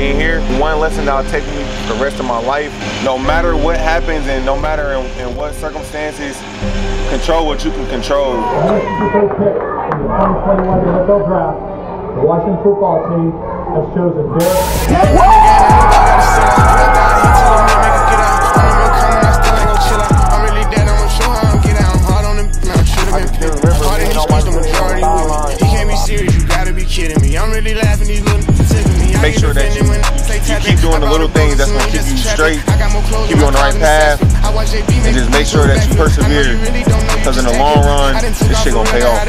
being here. One lesson that I'll take me the rest of my life. No matter what happens and no matter in, in what circumstances, control what you can control. The 2021 NFL Draft, the Washington football team has chosen Darrick. Make sure that you, on the little things that's gonna keep you straight, keep you on the right path, and just make sure that you persevere. Because in the long run, this shit gonna pay off.